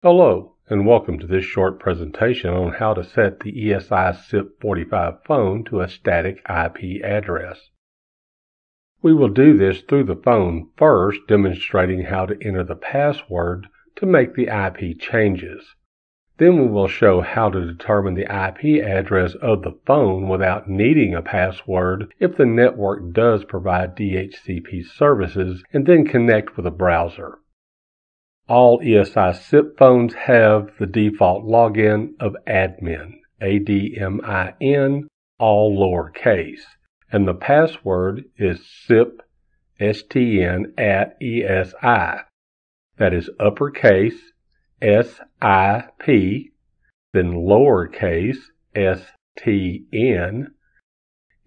Hello, and welcome to this short presentation on how to set the ESI SIP45 phone to a static IP address. We will do this through the phone first, demonstrating how to enter the password to make the IP changes. Then we will show how to determine the IP address of the phone without needing a password if the network does provide DHCP services, and then connect with a browser. All ESI SIP phones have the default login of admin, A-D-M-I-N, all lowercase, and the password is SIP STN at ESI. That is uppercase S-I-P, then lowercase S-T-N,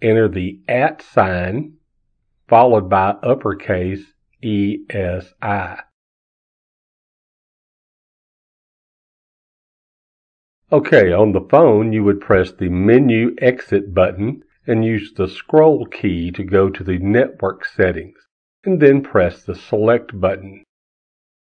enter the at sign, followed by uppercase E-S-I. Okay, on the phone you would press the menu exit button and use the scroll key to go to the network settings, and then press the select button.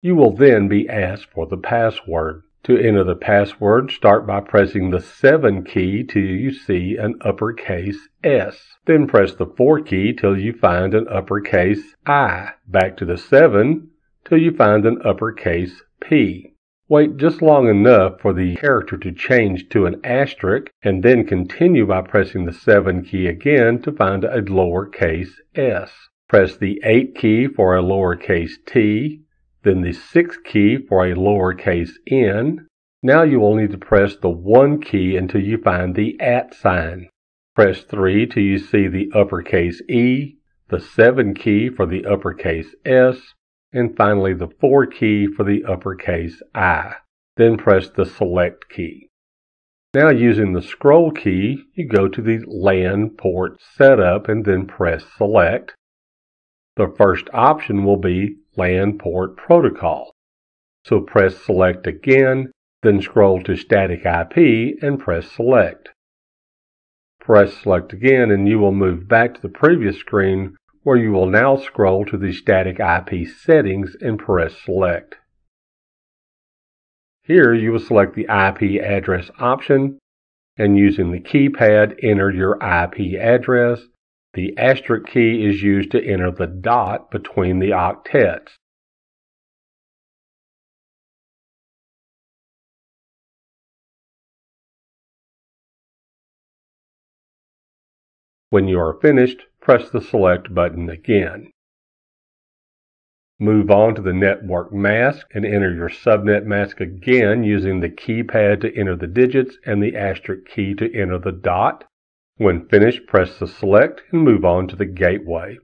You will then be asked for the password. To enter the password, start by pressing the 7 key till you see an uppercase S. Then press the 4 key till you find an uppercase I. Back to the 7 till you find an uppercase P. Wait just long enough for the character to change to an asterisk and then continue by pressing the 7 key again to find a lowercase s. Press the 8 key for a lowercase t, then the 6 key for a lowercase n. Now you will need to press the 1 key until you find the at sign. Press 3 till you see the uppercase E, the 7 key for the uppercase S, and finally the 4 key for the uppercase I. Then press the select key. Now using the scroll key, you go to the LAN port setup and then press select. The first option will be LAN port protocol. So press select again, then scroll to static IP and press select. Press select again and you will move back to the previous screen where you will now scroll to the static IP settings and press select. Here you will select the IP address option and using the keypad enter your IP address. The asterisk key is used to enter the dot between the octets. When you are finished, press the select button again. Move on to the network mask and enter your subnet mask again using the keypad to enter the digits and the asterisk key to enter the dot. When finished, press the select and move on to the gateway.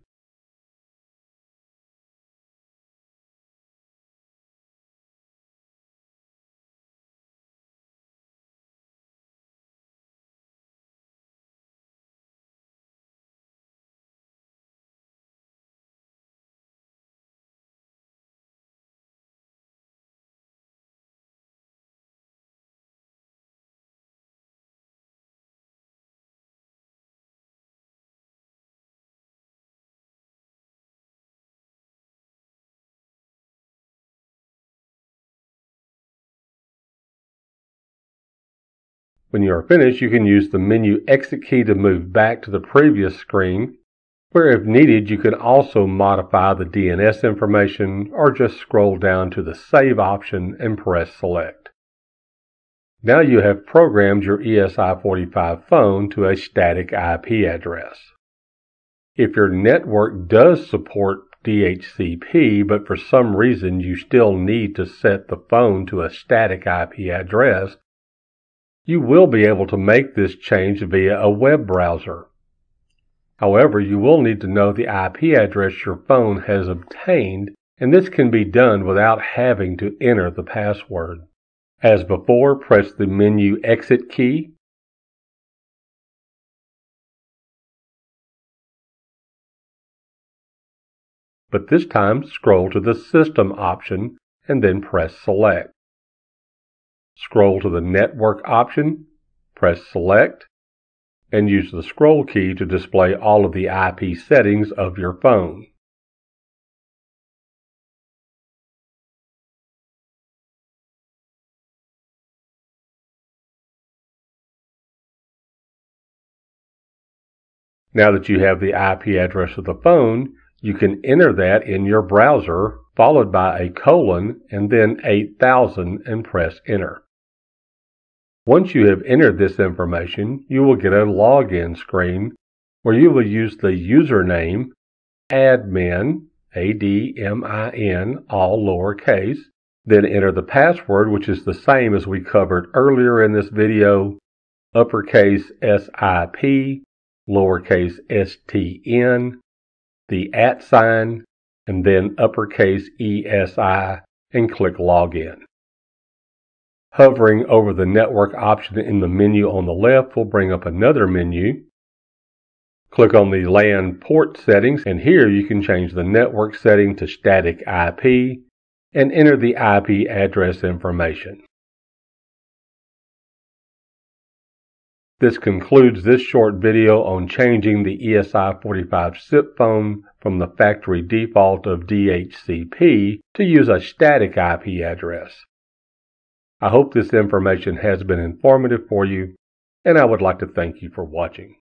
When you are finished, you can use the menu exit key to move back to the previous screen, where if needed, you can also modify the DNS information or just scroll down to the Save option and press Select. Now you have programmed your ESI45 phone to a static IP address. If your network does support DHCP, but for some reason you still need to set the phone to a static IP address, you will be able to make this change via a web browser. However, you will need to know the IP address your phone has obtained, and this can be done without having to enter the password. As before, press the menu exit key. But this time, scroll to the System option and then press Select. Scroll to the Network option, press Select, and use the scroll key to display all of the IP settings of your phone. Now that you have the IP address of the phone, you can enter that in your browser, followed by a colon and then 8000 and press enter. Once you have entered this information, you will get a login screen where you will use the username admin, A-D-M-I-N, all lowercase, then enter the password, which is the same as we covered earlier in this video, uppercase S-I-P, lowercase S-T-N, the at sign, and then uppercase ESI, and click Login. Hovering over the network option in the menu on the left will bring up another menu. Click on the LAN port settings, and here you can change the network setting to static IP and enter the IP address information. This concludes this short video on changing the ESI45 SIP phone from the factory default of DHCP to use a static IP address. I hope this information has been informative for you, and I would like to thank you for watching.